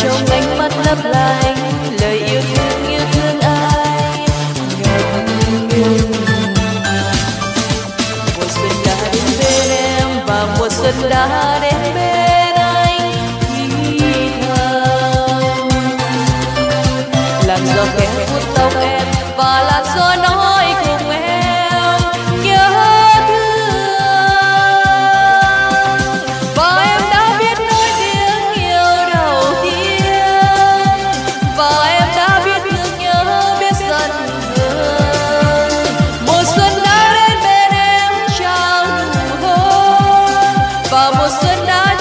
trong ánh mắt lấp lánh, lời yêu thương yêu thương ai? Mùa xuân đã đến bên em và mùa xuân đã đến bên anh. Thì làn gió khẽ vuốt tóc em và làn gió nói và mùa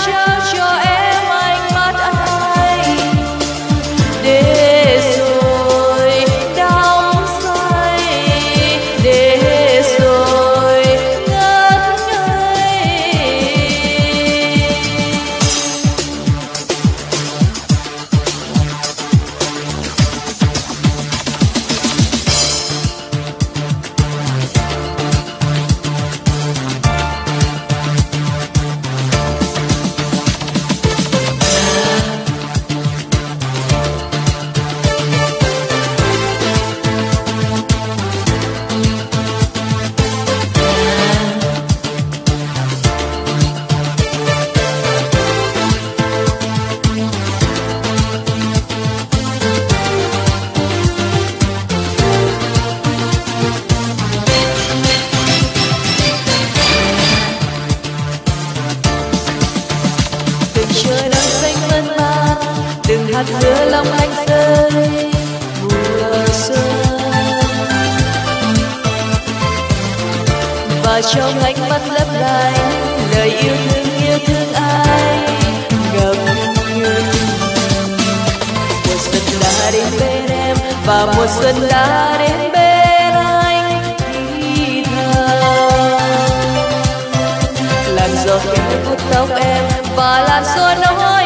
hạt lòng long lanh rơi, mùa xuân. Và trong ánh mắt lấp lánh, lời yêu thương yêu thương ai ngập ngừng. Mùa xuân đã đến bên em, và mùa xuân đã đến bên anh thì gió vuốt tóc em, và làn gió nói